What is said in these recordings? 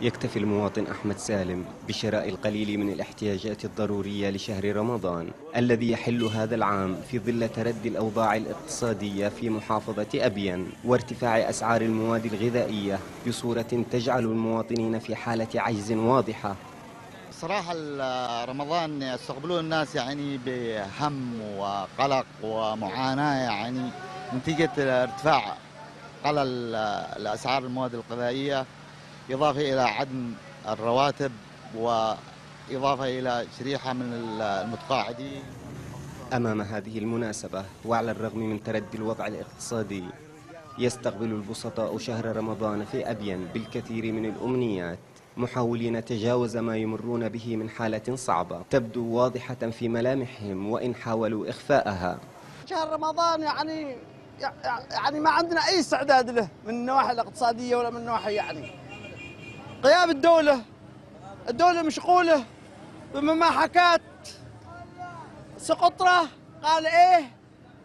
يكتفي المواطن أحمد سالم بشراء القليل من الاحتياجات الضرورية لشهر رمضان الذي يحل هذا العام في ظل تردي الأوضاع الاقتصادية في محافظة أبين وارتفاع أسعار المواد الغذائية بصورة تجعل المواطنين في حالة عجز واضحة. صراحة رمضان يستقبلون الناس يعني بهم وقلق ومعاناة يعني نتيجة ارتفاع قلل الأسعار المواد الغذائية. إضافة إلى عدم الرواتب وإضافة إلى شريحة من المتقاعدين. أمام هذه المناسبة وعلى الرغم من تردي الوضع الاقتصادي يستقبل البسطاء شهر رمضان في أبين بالكثير من الأمنيات. محاولين تجاوز ما يمرون به من حالة صعبة. تبدو واضحة في ملامحهم وإن حاولوا إخفاءها. شهر رمضان يعني يعني ما عندنا أي استعداد له من النواحي الاقتصادية ولا من النواحي يعني. غياب الدولة. الدولة مشغولة بمماحكات. سقطرة. قال إيه؟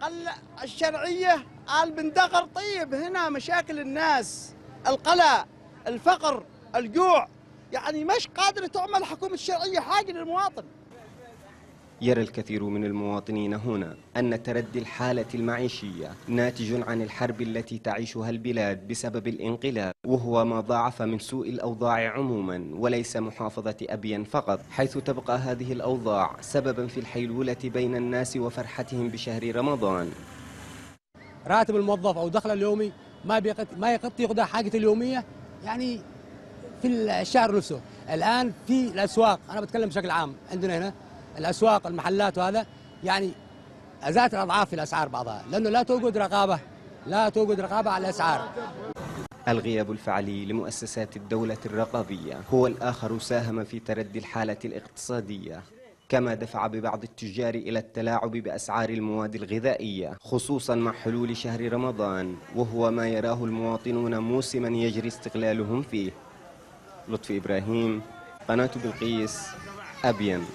قال الشرعية قال بندقر طيب. هنا مشاكل الناس. القلق الفقر الجوع. يعني مش قادرة تعمل حكومة الشرعية حاجة للمواطن. يرى الكثير من المواطنين هنا أن تردي الحالة المعيشية ناتج عن الحرب التي تعيشها البلاد بسبب الانقلاب وهو ما ضاعف من سوء الأوضاع عموما وليس محافظة أبين فقط. حيث تبقى هذه الأوضاع سببا في الحيلولة بين الناس وفرحتهم بشهر رمضان. راتب الموظف أو دخله اليومي ما بيقت ما يغطي يقضى حاجته اليومية يعني في الشهر نفسه. الآن في الأسواق أنا بتكلم بشكل عام عندنا هنا الأسواق المحلات وهذا يعني الأضعاف في الأسعار بعضها لأنه لا توجد رقابة لا توجد رقابة على الأسعار. الغياب الفعلي لمؤسسات الدولة الرقابية هو الآخر ساهم في تردي الحالة الاقتصادية كما دفع ببعض التجار إلى التلاعب بأسعار المواد الغذائية خصوصا مع حلول شهر رمضان وهو ما يراه المواطنون موسما يجري استغلالهم فيه. لطفي إبراهيم قناة بلقيس أبين